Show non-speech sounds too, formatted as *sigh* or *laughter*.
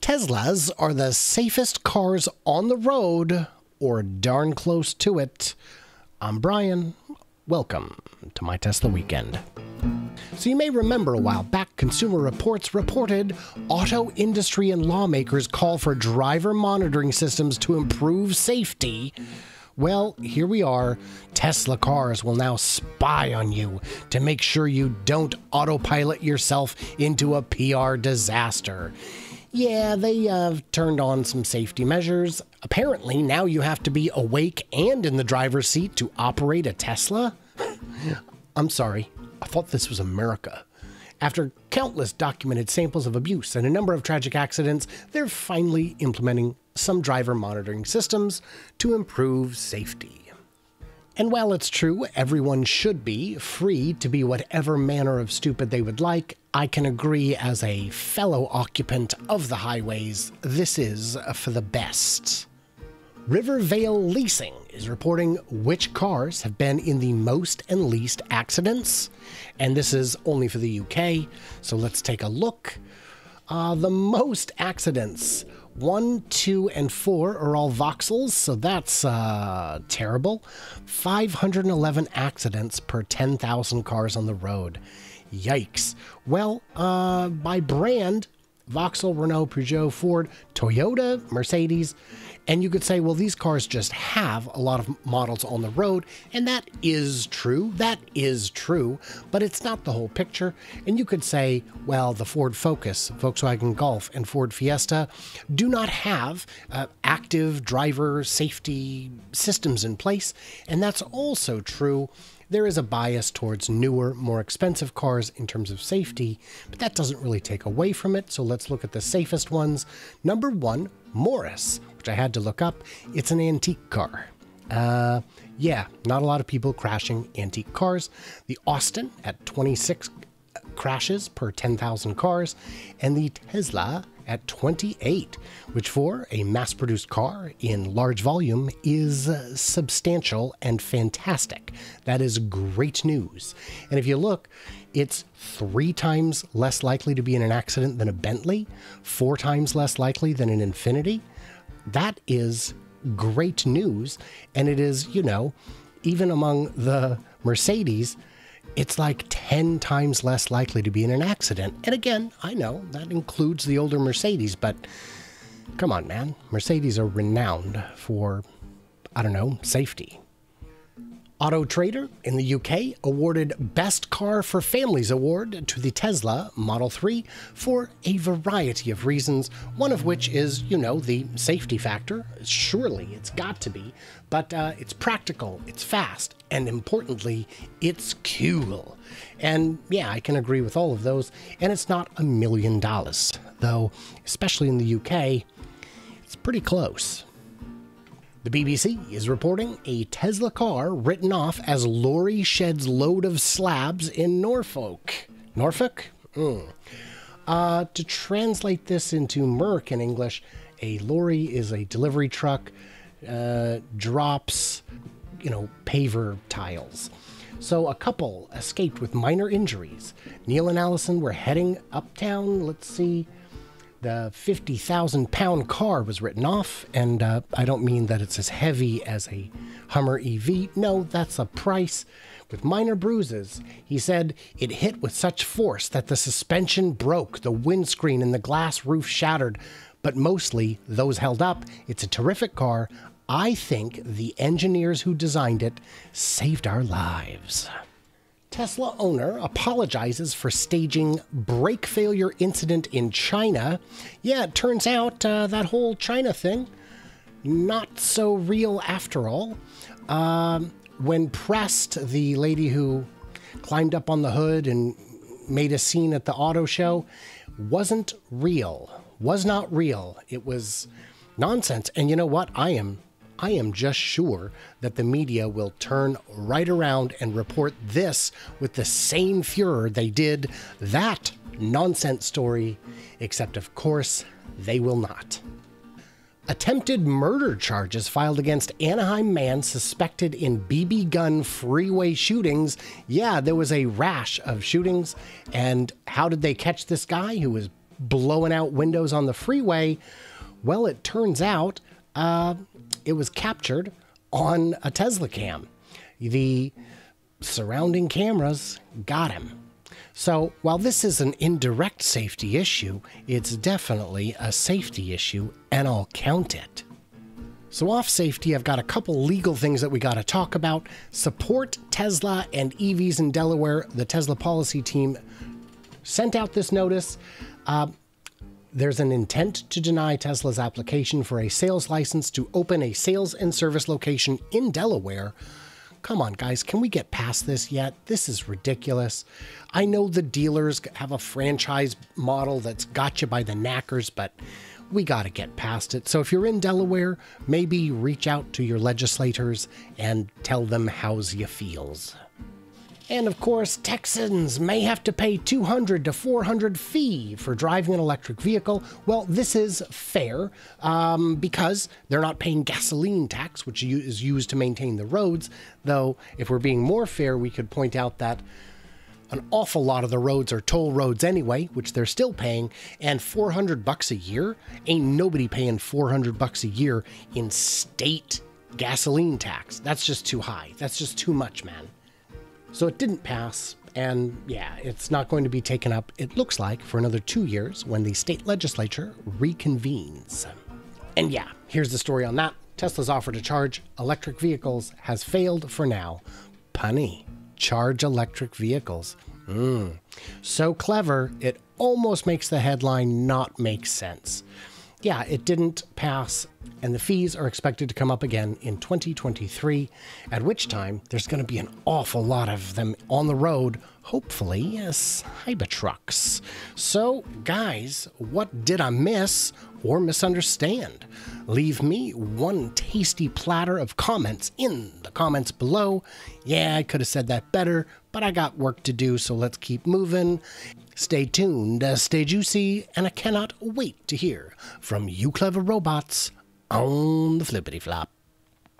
Teslas are the safest cars on the road, or darn close to it. I'm Brian. Welcome to my Tesla weekend. So, you may remember a while back, Consumer Reports reported auto industry and lawmakers call for driver monitoring systems to improve safety. Well, here we are. Tesla cars will now spy on you to make sure you don't autopilot yourself into a PR disaster. Yeah, they uh, turned on some safety measures. Apparently, now you have to be awake and in the driver's seat to operate a Tesla. *laughs* I'm sorry, I thought this was America. After countless documented samples of abuse and a number of tragic accidents, they're finally implementing some driver monitoring systems to improve safety. And while it's true everyone should be free to be whatever manner of stupid they would like, I can agree as a fellow occupant of the highways, this is for the best. Rivervale Leasing is reporting which cars have been in the most and least accidents. And this is only for the UK, so let's take a look. Uh, the most accidents one, two, and four are all Vauxhalls, so that's uh, terrible. 511 accidents per 10,000 cars on the road. Yikes. Well, uh, by brand, Vauxhall, Renault, Peugeot, Ford, Toyota, Mercedes. And you could say, well, these cars just have a lot of models on the road. And that is true. That is true. But it's not the whole picture. And you could say, well, the Ford Focus, Volkswagen Golf, and Ford Fiesta do not have uh, active driver safety systems in place. And that's also true there is a bias towards newer, more expensive cars in terms of safety, but that doesn't really take away from it. So let's look at the safest ones. Number one, Morris, which I had to look up. It's an antique car. Uh, yeah, not a lot of people crashing antique cars. The Austin at 26 crashes per 10,000 cars, and the Tesla at 28, which for a mass produced car in large volume is uh, substantial and fantastic. That is great news. And if you look, it's three times less likely to be in an accident than a Bentley, four times less likely than an Infiniti. That is great news. And it is, you know, even among the Mercedes, it's like 10 times less likely to be in an accident. And again, I know that includes the older Mercedes, but come on, man. Mercedes are renowned for, I don't know, safety. Auto Trader in the UK awarded Best Car for Families award to the Tesla Model 3 for a variety of reasons, one of which is, you know, the safety factor. Surely it's got to be, but uh, it's practical, it's fast, and importantly, it's cool. And yeah, I can agree with all of those, and it's not a million dollars, though, especially in the UK, it's pretty close. The BBC is reporting a Tesla car written off as lorry sheds load of slabs in Norfolk. Norfolk? Mm. Uh, to translate this into Merc in English, a lorry is a delivery truck, uh, drops, you know, paver tiles. So a couple escaped with minor injuries. Neil and Allison were heading uptown, let's see, the 50,000 pound car was written off, and uh, I don't mean that it's as heavy as a Hummer EV. No, that's a price. With minor bruises, he said it hit with such force that the suspension broke, the windscreen and the glass roof shattered, but mostly those held up. It's a terrific car. I think the engineers who designed it saved our lives. Tesla owner apologizes for staging brake failure incident in China. Yeah, it turns out uh, that whole China thing, not so real after all. Um, when pressed, the lady who climbed up on the hood and made a scene at the auto show wasn't real, was not real. It was nonsense. And you know what? I am I am just sure that the media will turn right around and report this with the same furor they did that nonsense story, except of course they will not. Attempted murder charges filed against Anaheim man suspected in BB gun freeway shootings. Yeah, there was a rash of shootings. And how did they catch this guy who was blowing out windows on the freeway. Well, it turns out uh, it was captured on a Tesla cam. The surrounding cameras got him. So, while this is an indirect safety issue, it's definitely a safety issue, and I'll count it. So, off safety, I've got a couple legal things that we got to talk about. Support Tesla and EVs in Delaware. The Tesla policy team sent out this notice. Uh, there's an intent to deny Tesla's application for a sales license to open a sales and service location in Delaware. Come on, guys, can we get past this yet? This is ridiculous. I know the dealers have a franchise model that's got you by the knackers, but we got to get past it. So if you're in Delaware, maybe reach out to your legislators and tell them how's you feels. And of course, Texans may have to pay 200 to 400 fee for driving an electric vehicle. Well, this is fair um, because they're not paying gasoline tax, which is used to maintain the roads. Though, if we're being more fair, we could point out that an awful lot of the roads are toll roads anyway, which they're still paying, and 400 bucks a year ain't nobody paying 400 bucks a year in state gasoline tax. That's just too high. That's just too much, man. So it didn't pass, and yeah, it's not going to be taken up, it looks like, for another two years when the state legislature reconvenes. And yeah, here's the story on that. Tesla's offer to charge electric vehicles has failed for now. Punny charge electric vehicles. Mm. So clever, it almost makes the headline not make sense. Yeah, it didn't pass, and the fees are expected to come up again in 2023, at which time there's going to be an awful lot of them on the road, hopefully, yes, Cybertrucks. So, guys, what did I miss or misunderstand? Leave me one tasty platter of comments in the comments below. Yeah, I could have said that better, but I got work to do, so let's keep moving. Stay tuned, uh, stay juicy, and I cannot wait to hear from you clever robots on the flippity flop.